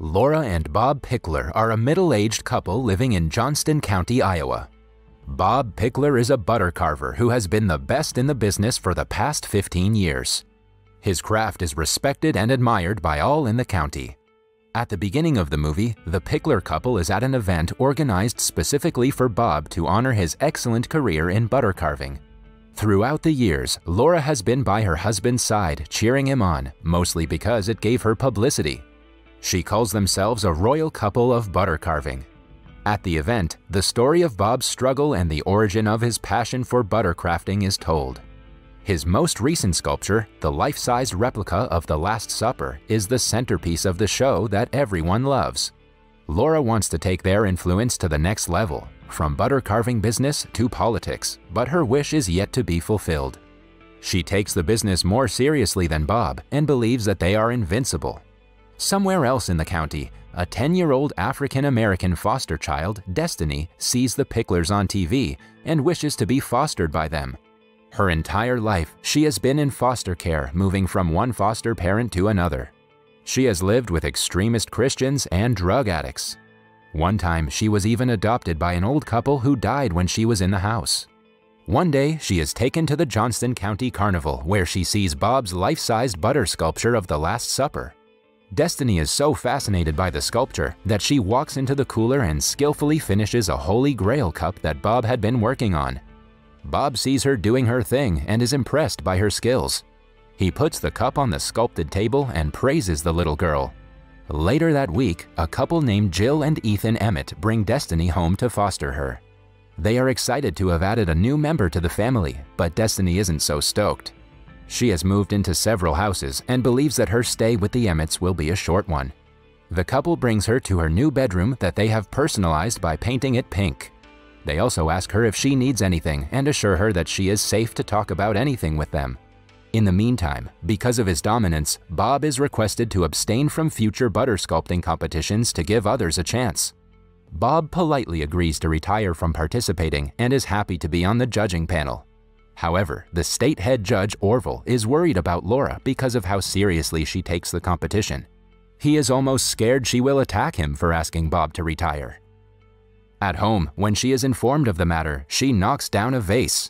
Laura and Bob Pickler are a middle-aged couple living in Johnston County, Iowa. Bob Pickler is a butter carver who has been the best in the business for the past 15 years. His craft is respected and admired by all in the county. At the beginning of the movie, the Pickler couple is at an event organized specifically for Bob to honor his excellent career in butter carving. Throughout the years, Laura has been by her husband's side, cheering him on, mostly because it gave her publicity she calls themselves a royal couple of butter carving. At the event, the story of Bob's struggle and the origin of his passion for butter crafting is told. His most recent sculpture, the life-sized replica of The Last Supper, is the centerpiece of the show that everyone loves. Laura wants to take their influence to the next level, from butter carving business to politics, but her wish is yet to be fulfilled. She takes the business more seriously than Bob and believes that they are invincible Somewhere else in the county, a 10-year-old African-American foster child, Destiny, sees the Picklers on TV and wishes to be fostered by them. Her entire life, she has been in foster care, moving from one foster parent to another. She has lived with extremist Christians and drug addicts. One time, she was even adopted by an old couple who died when she was in the house. One day, she is taken to the Johnston County Carnival, where she sees Bob's life-sized butter sculpture of the Last Supper. Destiny is so fascinated by the sculpture that she walks into the cooler and skillfully finishes a Holy Grail cup that Bob had been working on. Bob sees her doing her thing and is impressed by her skills. He puts the cup on the sculpted table and praises the little girl. Later that week, a couple named Jill and Ethan Emmett bring Destiny home to foster her. They are excited to have added a new member to the family, but Destiny isn't so stoked. She has moved into several houses and believes that her stay with the Emmets will be a short one. The couple brings her to her new bedroom that they have personalized by painting it pink. They also ask her if she needs anything and assure her that she is safe to talk about anything with them. In the meantime, because of his dominance, Bob is requested to abstain from future butter sculpting competitions to give others a chance. Bob politely agrees to retire from participating and is happy to be on the judging panel. However, the state head judge Orville is worried about Laura because of how seriously she takes the competition. He is almost scared she will attack him for asking Bob to retire. At home, when she is informed of the matter, she knocks down a vase.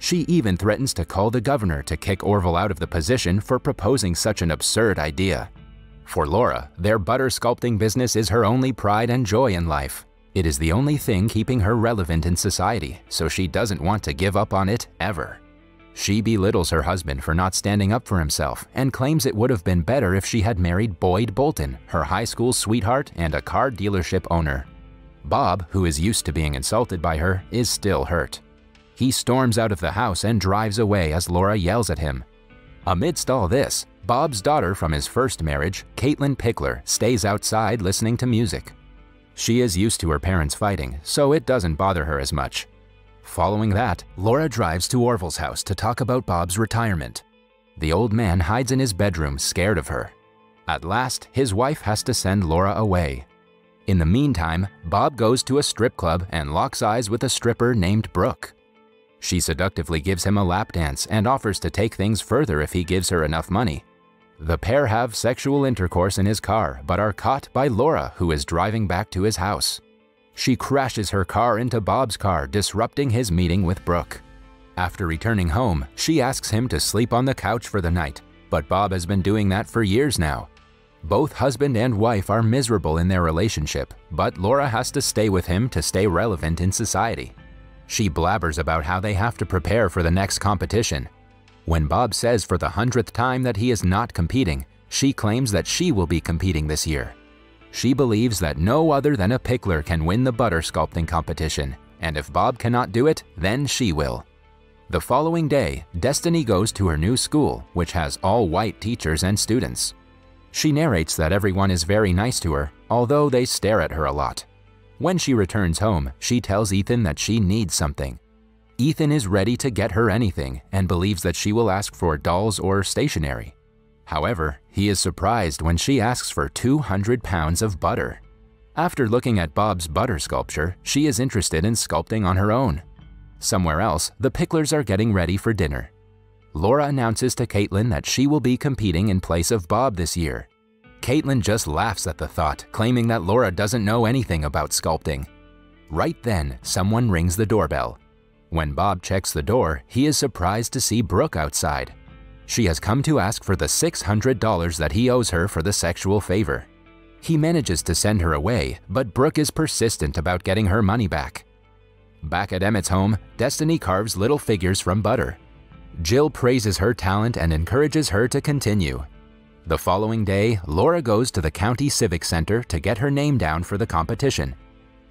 She even threatens to call the governor to kick Orville out of the position for proposing such an absurd idea. For Laura, their butter sculpting business is her only pride and joy in life. It is the only thing keeping her relevant in society, so she doesn't want to give up on it ever. She belittles her husband for not standing up for himself and claims it would have been better if she had married Boyd Bolton, her high school sweetheart and a car dealership owner. Bob, who is used to being insulted by her, is still hurt. He storms out of the house and drives away as Laura yells at him. Amidst all this, Bob's daughter from his first marriage, Caitlin Pickler, stays outside listening to music. She is used to her parents fighting, so it doesn't bother her as much. Following that, Laura drives to Orville's house to talk about Bob's retirement. The old man hides in his bedroom, scared of her. At last, his wife has to send Laura away. In the meantime, Bob goes to a strip club and locks eyes with a stripper named Brooke. She seductively gives him a lap dance and offers to take things further if he gives her enough money. The pair have sexual intercourse in his car, but are caught by Laura, who is driving back to his house. She crashes her car into Bob's car, disrupting his meeting with Brooke. After returning home, she asks him to sleep on the couch for the night, but Bob has been doing that for years now. Both husband and wife are miserable in their relationship, but Laura has to stay with him to stay relevant in society. She blabbers about how they have to prepare for the next competition, when Bob says for the hundredth time that he is not competing, she claims that she will be competing this year. She believes that no other than a pickler can win the butter sculpting competition, and if Bob cannot do it, then she will. The following day, Destiny goes to her new school, which has all white teachers and students. She narrates that everyone is very nice to her, although they stare at her a lot. When she returns home, she tells Ethan that she needs something, Ethan is ready to get her anything and believes that she will ask for dolls or stationery. However, he is surprised when she asks for 200 pounds of butter. After looking at Bob's butter sculpture, she is interested in sculpting on her own. Somewhere else, the Picklers are getting ready for dinner. Laura announces to Caitlin that she will be competing in place of Bob this year. Caitlin just laughs at the thought, claiming that Laura doesn't know anything about sculpting. Right then, someone rings the doorbell. When Bob checks the door, he is surprised to see Brooke outside. She has come to ask for the $600 that he owes her for the sexual favor. He manages to send her away, but Brooke is persistent about getting her money back. Back at Emmett's home, Destiny carves little figures from butter. Jill praises her talent and encourages her to continue. The following day, Laura goes to the County Civic Center to get her name down for the competition.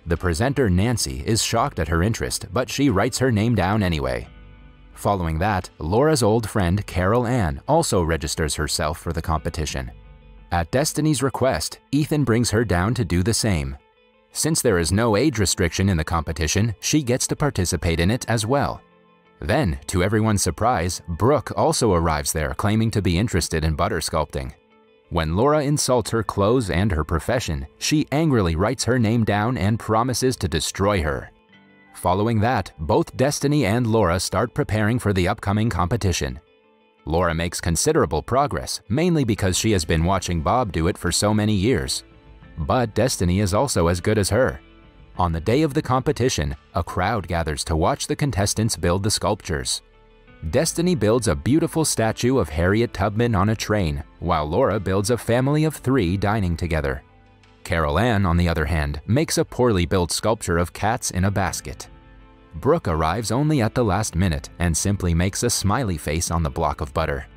The presenter, Nancy, is shocked at her interest, but she writes her name down anyway. Following that, Laura's old friend Carol Ann also registers herself for the competition. At Destiny's request, Ethan brings her down to do the same. Since there is no age restriction in the competition, she gets to participate in it as well. Then, to everyone's surprise, Brooke also arrives there claiming to be interested in butter sculpting. When Laura insults her clothes and her profession, she angrily writes her name down and promises to destroy her. Following that, both Destiny and Laura start preparing for the upcoming competition. Laura makes considerable progress, mainly because she has been watching Bob do it for so many years. But Destiny is also as good as her. On the day of the competition, a crowd gathers to watch the contestants build the sculptures. Destiny builds a beautiful statue of Harriet Tubman on a train, while Laura builds a family of three dining together. Carol Ann, on the other hand, makes a poorly built sculpture of cats in a basket. Brooke arrives only at the last minute and simply makes a smiley face on the block of butter.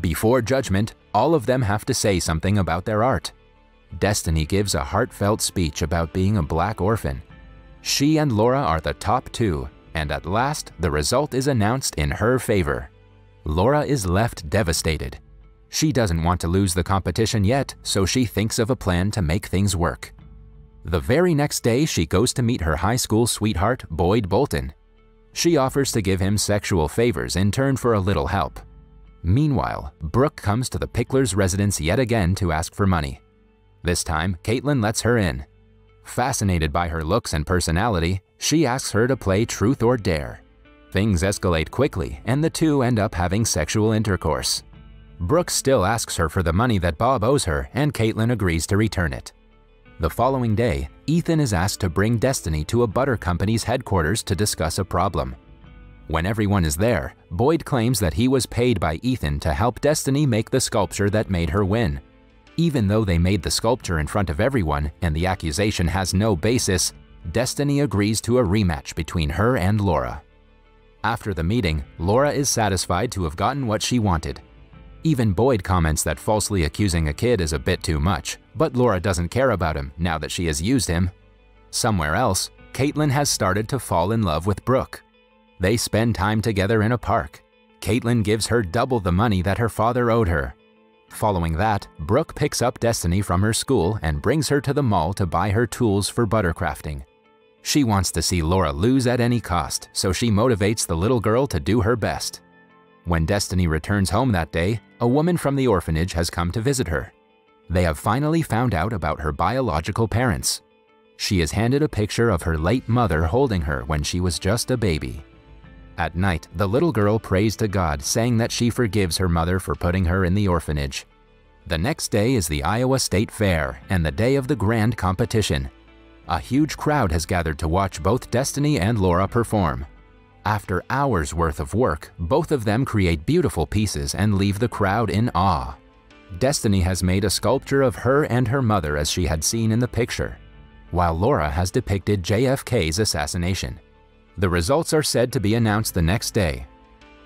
Before judgment, all of them have to say something about their art. Destiny gives a heartfelt speech about being a black orphan. She and Laura are the top two, and at last the result is announced in her favor. Laura is left devastated. She doesn't want to lose the competition yet, so she thinks of a plan to make things work. The very next day, she goes to meet her high school sweetheart, Boyd Bolton. She offers to give him sexual favors in turn for a little help. Meanwhile, Brooke comes to the Pickler's residence yet again to ask for money. This time, Caitlin lets her in. Fascinated by her looks and personality, she asks her to play Truth or Dare. Things escalate quickly, and the two end up having sexual intercourse. Brooke still asks her for the money that Bob owes her, and Caitlin agrees to return it. The following day, Ethan is asked to bring Destiny to a butter company's headquarters to discuss a problem. When everyone is there, Boyd claims that he was paid by Ethan to help Destiny make the sculpture that made her win. Even though they made the sculpture in front of everyone and the accusation has no basis, Destiny agrees to a rematch between her and Laura. After the meeting, Laura is satisfied to have gotten what she wanted. Even Boyd comments that falsely accusing a kid is a bit too much, but Laura doesn't care about him now that she has used him. Somewhere else, Caitlin has started to fall in love with Brooke. They spend time together in a park. Caitlin gives her double the money that her father owed her. Following that, Brooke picks up Destiny from her school and brings her to the mall to buy her tools for buttercrafting. She wants to see Laura lose at any cost, so she motivates the little girl to do her best. When Destiny returns home that day, a woman from the orphanage has come to visit her. They have finally found out about her biological parents. She is handed a picture of her late mother holding her when she was just a baby. At night, the little girl prays to God, saying that she forgives her mother for putting her in the orphanage. The next day is the Iowa State Fair and the day of the grand competition. A huge crowd has gathered to watch both Destiny and Laura perform. After hours worth of work, both of them create beautiful pieces and leave the crowd in awe. Destiny has made a sculpture of her and her mother as she had seen in the picture, while Laura has depicted JFK's assassination. The results are said to be announced the next day.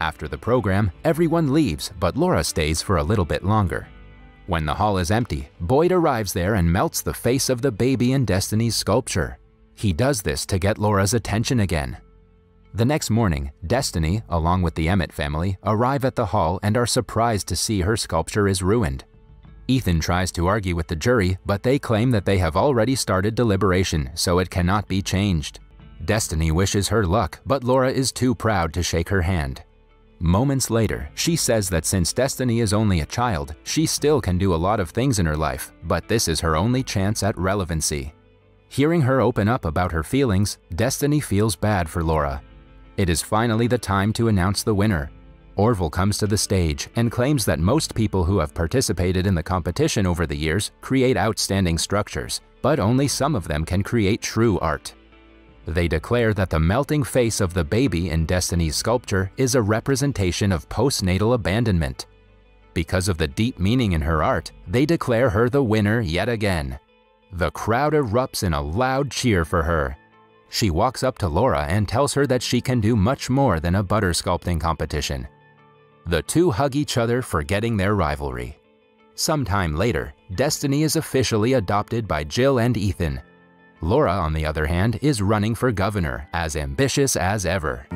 After the program, everyone leaves, but Laura stays for a little bit longer. When the hall is empty, Boyd arrives there and melts the face of the baby in Destiny's sculpture. He does this to get Laura's attention again, the next morning, Destiny, along with the Emmett family, arrive at the hall and are surprised to see her sculpture is ruined. Ethan tries to argue with the jury, but they claim that they have already started deliberation, so it cannot be changed. Destiny wishes her luck, but Laura is too proud to shake her hand. Moments later, she says that since Destiny is only a child, she still can do a lot of things in her life, but this is her only chance at relevancy. Hearing her open up about her feelings, Destiny feels bad for Laura, it is finally the time to announce the winner. Orville comes to the stage and claims that most people who have participated in the competition over the years create outstanding structures, but only some of them can create true art. They declare that the melting face of the baby in Destiny's sculpture is a representation of postnatal abandonment. Because of the deep meaning in her art, they declare her the winner yet again. The crowd erupts in a loud cheer for her. She walks up to Laura and tells her that she can do much more than a butter sculpting competition. The two hug each other, forgetting their rivalry. Sometime later, Destiny is officially adopted by Jill and Ethan. Laura, on the other hand, is running for governor, as ambitious as ever.